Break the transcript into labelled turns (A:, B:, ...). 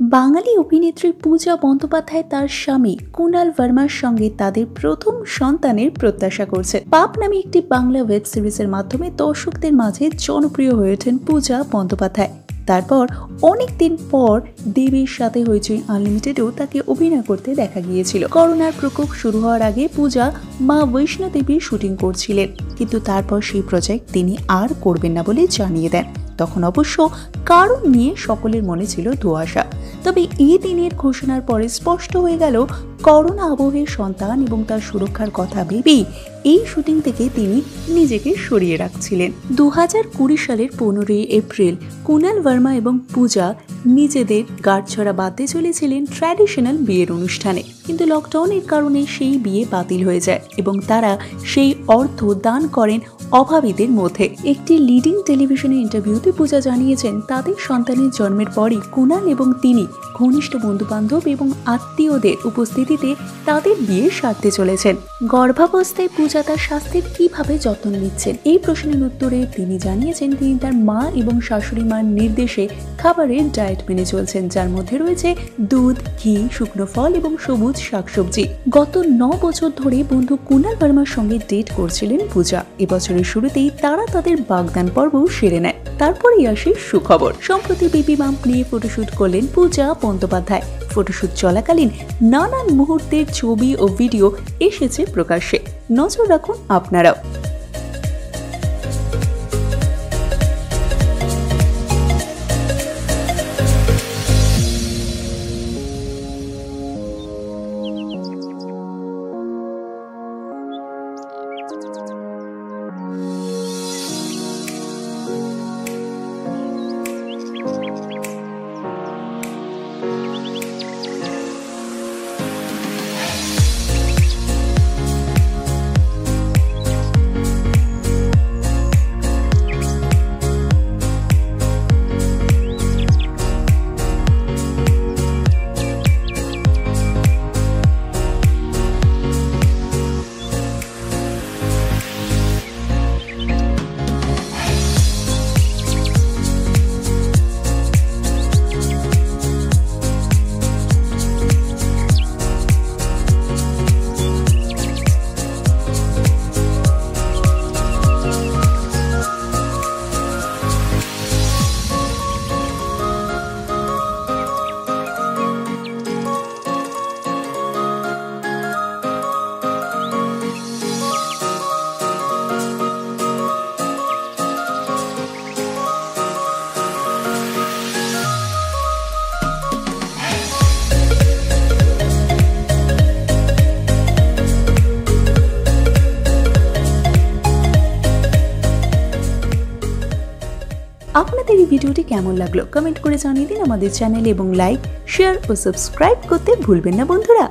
A: বাঙালি অভিনেত্রী পূজা বন্দ্যোপাধ্যায় তার স্বামী কুণাল ভার্মার সঙ্গে তাদের প্রথম সন্তানের প্রত্যাশা করছে। পাপ নামে একটি বাংলা ওয়েব সিরিজের মাধ্যমে দর্শকদের মাঝে জনপ্রিয় হয়ে ওঠেন পূজা বন্দ্যোপাধ্যায়। তারপর অনেক দিন পর দেবীর সাথে হইচই আনলিমিটেডেও তাকে অভিনয় করতে দেখা গিয়েছিল। করোনার প্রকোপ শুরু হওয়ার আগে পূজা মা বৈষ্ণো দেবীর শুটিং করছিলেন। কিন্তু তারপর সেই প্রজেক্ট তিনি আর করবেন না বলে জানিয়ে দেন। তখন অবশ্য কারণ নিয়ে সকলের মনে ছিল ধোয়াশা তবে এই দিনের ঘোষণার পরে স্পষ্ট হয়ে গেল, করোনা আবহের সন্তান এবং তার সুরক্ষার কথা ভেবেই এই শুটিং থেকে তিনি নিজেকে সরিয়ে রাখছিলেন। দু হাজার কুড়ি সালের পনেরোই এপ্রিল কুনাল বর্মা এবং পূজা নিজেদের গাঁটছড়া বাঁধতে চলেছিলেন ট্র্যাডিশনাল বিয়ের অনুষ্ঠানে। কিন্তু লকডাউনের কারণে সেই বিয়ে বাতিল হয়ে যায় এবং তারা সেই অর্থ দান করেন অভাবীদের মধ্যে। একটি লিডিং টেলিভিশনে ইন্টারভিউতে পূজা জানিয়েছেন, তাদের সন্তানের জন্মের পরই কুনাল এবং তিনি ঘনিষ্ঠ বন্ধুবান্ধব এবং আত্মীয়দের উপস্থিতিতে তাদের বিয়ে সারতে চলেছেন। গর্ভাবস্থায় পূজা তার স্বাস্থ্যের কীভাবে যত্ন নিচ্ছেন, এই প্রশ্নের উত্তরে তিনি জানিয়েছেন, তিনি তার মা এবং শাশুড়ি মার নির্দেশে খাবারের ডায়েট মেনে চলছেন, যার মধ্যে রয়েছে দুধ, ঘি, শুকনো ফল এবং সবুজ শাকসবজি। গত ন বছর ধরে বন্ধু কুনাল ভার্মার সঙ্গে ডেট করছিলেন পূজা। এবছরের শুরুতেই তারা তাদের বাগদান পর্ব সেরে নেয়। তারপরেই আসে সুখবর। সম্প্রতি বেবি মাম্প নিয়ে ফটোশুট করলেন পূজা বন্দ্যোপাধ্যায়। ফটোশুট চলাকালীন নানান মুহূর্তের ছবি ও ভিডিও এসেছে প্রকাশ্যে। নজর রাখুন আপনারাও। আপনাদের এই ভিডিওটি কেমন লাগল? কমেন্ট করে জানিয়ে দিন আমাদের চ্যানেল এবং লাইক শেয়ার ও সাবস্ক্রাইব করতে ভুলবেন না বন্ধুরা।